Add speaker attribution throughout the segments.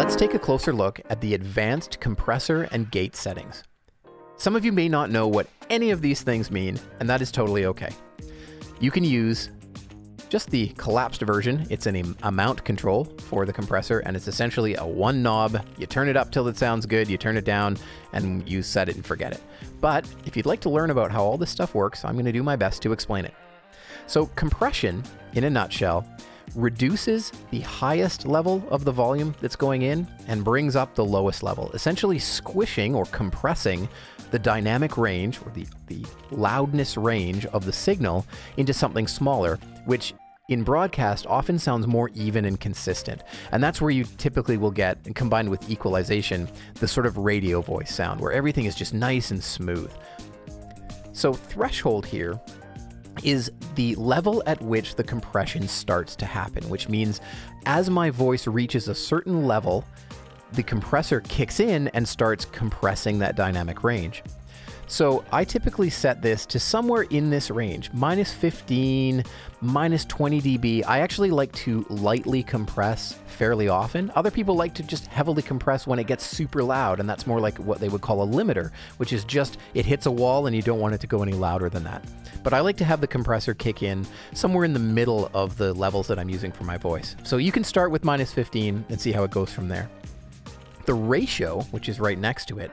Speaker 1: let's take a closer look at the advanced compressor and gate settings. Some of you may not know what any of these things mean, and that is totally okay. You can use just the collapsed version. It's an amount control for the compressor, and it's essentially a one knob. You turn it up till it sounds good, you turn it down, and you set it and forget it. But if you'd like to learn about how all this stuff works, I'm going to do my best to explain it. So, compression, in a nutshell, reduces the highest level of the volume that's going in and brings up the lowest level, essentially squishing or compressing the dynamic range or the, the loudness range of the signal into something smaller, which in broadcast often sounds more even and consistent. And that's where you typically will get, combined with equalization, the sort of radio voice sound, where everything is just nice and smooth. So, threshold here is the level at which the compression starts to happen, which means as my voice reaches a certain level, the compressor kicks in and starts compressing that dynamic range. So I typically set this to somewhere in this range, minus 15, minus 20 dB. I actually like to lightly compress fairly often. Other people like to just heavily compress when it gets super loud, and that's more like what they would call a limiter, which is just it hits a wall and you don't want it to go any louder than that. But I like to have the compressor kick in somewhere in the middle of the levels that I'm using for my voice. So you can start with minus 15 and see how it goes from there. The ratio, which is right next to it,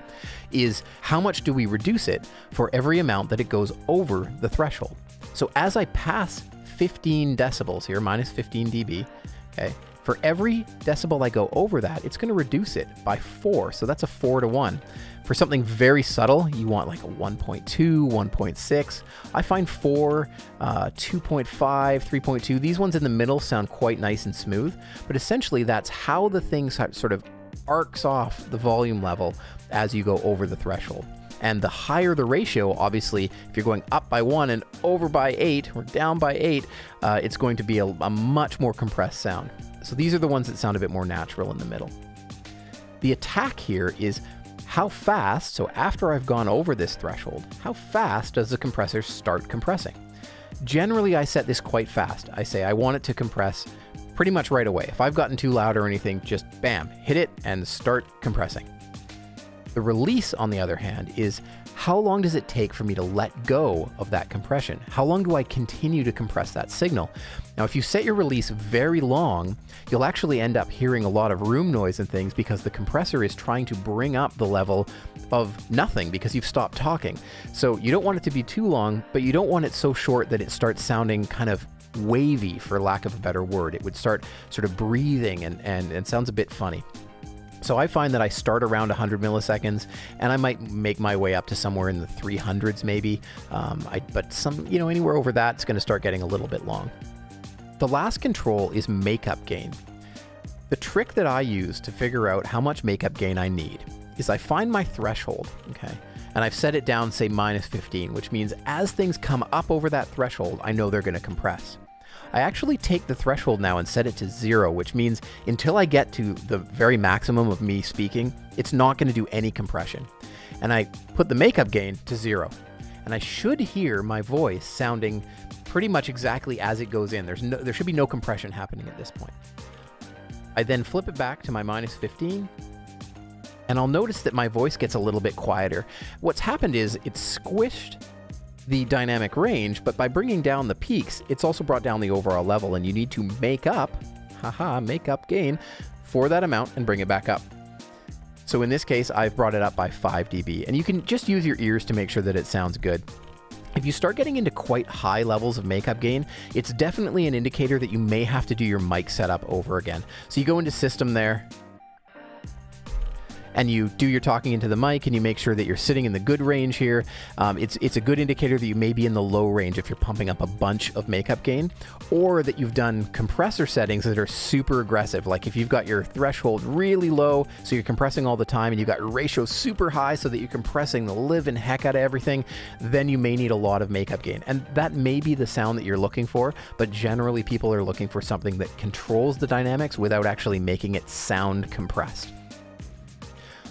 Speaker 1: is how much do we reduce it for every amount that it goes over the threshold. So as I pass 15 decibels here, minus 15 dB, okay, for every decibel I go over that, it's going to reduce it by four. So that's a four to one. For something very subtle, you want like a 1.2, 1.6. I find four, uh, 2.5, 3.2. These ones in the middle sound quite nice and smooth, but essentially that's how the thing sort of arcs off the volume level as you go over the threshold. And the higher the ratio, obviously, if you're going up by one and over by eight or down by eight, uh, it's going to be a, a much more compressed sound. So these are the ones that sound a bit more natural in the middle. The attack here is how fast, so after I've gone over this threshold, how fast does the compressor start compressing? Generally, I set this quite fast. I say I want it to compress pretty much right away. If I've gotten too loud or anything, just bam, hit it and start compressing. The release, on the other hand, is how long does it take for me to let go of that compression? How long do I continue to compress that signal? Now, if you set your release very long, you'll actually end up hearing a lot of room noise and things because the compressor is trying to bring up the level of nothing because you've stopped talking. So you don't want it to be too long, but you don't want it so short that it starts sounding kind of wavy, for lack of a better word. It would start sort of breathing and, and, and sounds a bit funny. So I find that I start around 100 milliseconds, and I might make my way up to somewhere in the 300s maybe. Um, I, but some, you know, anywhere over that, it's going to start getting a little bit long. The last control is makeup gain. The trick that I use to figure out how much makeup gain I need is I find my threshold, okay, and I've set it down, say minus 15, which means as things come up over that threshold, I know they're going to compress. I actually take the threshold now and set it to zero, which means until I get to the very maximum of me speaking, it's not going to do any compression. And I put the makeup gain to zero. And I should hear my voice sounding pretty much exactly as it goes in. There's no, there should be no compression happening at this point. I then flip it back to my minus 15 and I'll notice that my voice gets a little bit quieter. What's happened is it's squished the dynamic range, but by bringing down the peaks, it's also brought down the overall level, and you need to make up, haha, make up gain for that amount and bring it back up. So in this case, I've brought it up by 5 dB, and you can just use your ears to make sure that it sounds good. If you start getting into quite high levels of makeup gain, it's definitely an indicator that you may have to do your mic setup over again. So you go into system there, and you do your talking into the mic and you make sure that you're sitting in the good range here, um, it's, it's a good indicator that you may be in the low range if you're pumping up a bunch of makeup gain, or that you've done compressor settings that are super aggressive. Like if you've got your threshold really low, so you're compressing all the time, and you've got your ratio super high so that you're compressing the living heck out of everything, then you may need a lot of makeup gain. And that may be the sound that you're looking for, but generally people are looking for something that controls the dynamics without actually making it sound compressed.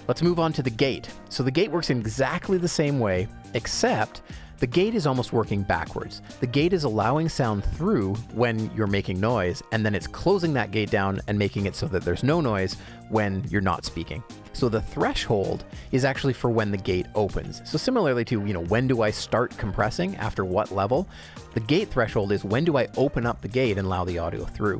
Speaker 1: Let's move on to the gate. So the gate works in exactly the same way, except The gate is almost working backwards. The gate is allowing sound through when you're making noise, and then it's closing that gate down and making it so that there's no noise when you're not speaking. So the threshold is actually for when the gate opens. So similarly to, you know, when do I start compressing after what level? The gate threshold is when do I open up the gate and allow the audio through.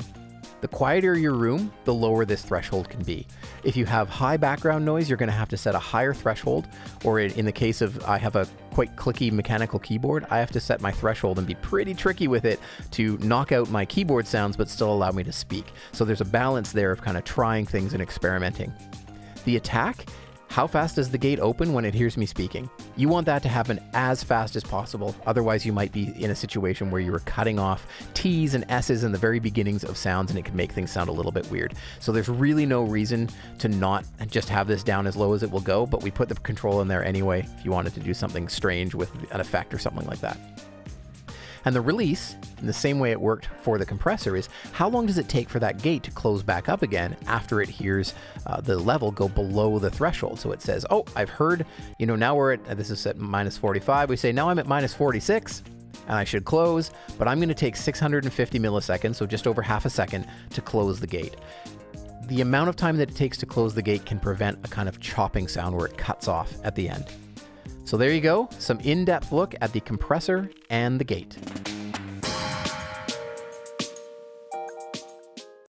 Speaker 1: The quieter your room, the lower this threshold can be. If you have high background noise, you're going to have to set a higher threshold, or in the case of I have a quite clicky mechanical keyboard, I have to set my threshold and be pretty tricky with it to knock out my keyboard sounds but still allow me to speak. So there's a balance there of kind of trying things and experimenting. The attack how fast does the gate open when it hears me speaking? You want that to happen as fast as possible, otherwise, you might be in a situation where you are cutting off T's and S's in the very beginnings of sounds and it can make things sound a little bit weird. So, there's really no reason to not just have this down as low as it will go, but we put the control in there anyway if you wanted to do something strange with an effect or something like that. And the release, in the same way it worked for the compressor, is how long does it take for that gate to close back up again after it hears uh, the level go below the threshold? So it says, oh, I've heard, you know, now we're at, this is at minus 45. We say, now I'm at minus 46 and I should close, but I'm going to take 650 milliseconds, so just over half a second, to close the gate. The amount of time that it takes to close the gate can prevent a kind of chopping sound where it cuts off at the end. So there you go, some in-depth look at the compressor and the gate.